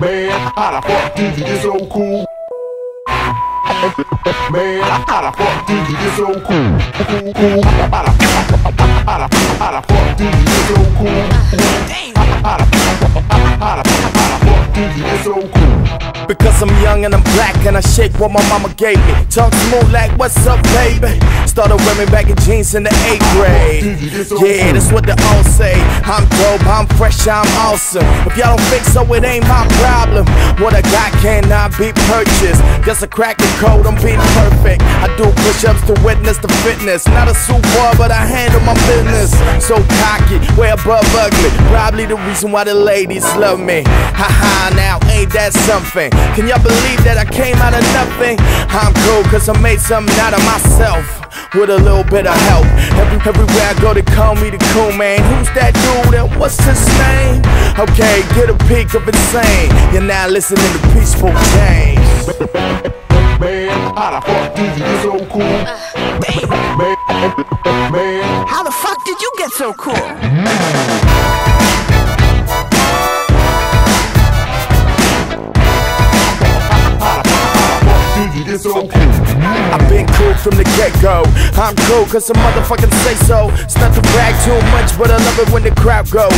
Man, how the fuck did you get so cool? Man, how the fuck did you get so cool? Cool, cool. How the fuck did you get so cool? How and I'm black and I shake what my mama gave me. Talk smooth like, what's up, baby? Started wearing baggy jeans in the eighth grade. Yeah, that's what they all say. I'm dope, I'm fresh, I'm awesome. If y'all don't think so, it ain't my problem. What I got cannot be purchased. Just a cracking code, I'm being perfect. I do push ups to witness the fitness. Not a super but I handle my business. So cocky, way above ugly. Probably the reason why the ladies love me. Haha, now ain't that something? Can y'all believe that I came out of nothing? I'm cool, cause I made something out of myself. With a little bit of help. Every, everywhere I go, they call me the cool man. Who's that dude and what's his name? Okay, get a peek of insane. You're now listening to Peaceful Change. Man, how the fuck did you get so cool? Man, man, How the fuck did you get so cool? From the get go. I'm cool cause some motherfuckers say so. It's not to brag too much, but I love it when the crowd go.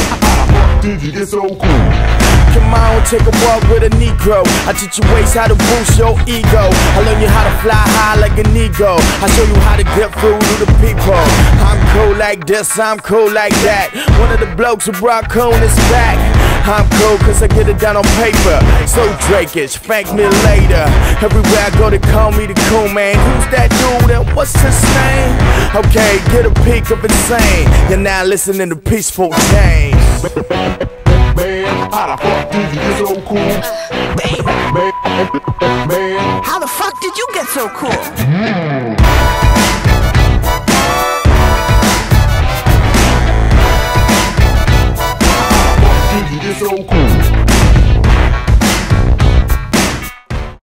Did you get so cool? Come on, take a walk with a Negro. I teach you ways how to boost your ego. I learn you how to fly high like an eagle. I show you how to get through to the people. I'm cool like this, I'm cool like that. One of the blokes who brought coolness back. I'm cool cause I get it down on paper. So Drakish, thank me later. Everywhere I go, they call me the cool man. Who's that dude and what's his name? Okay, get a peek of insane. You're now listening to Peaceful Change. Man, how the fuck did you get so cool? Man, man, How the fuck did you get so cool?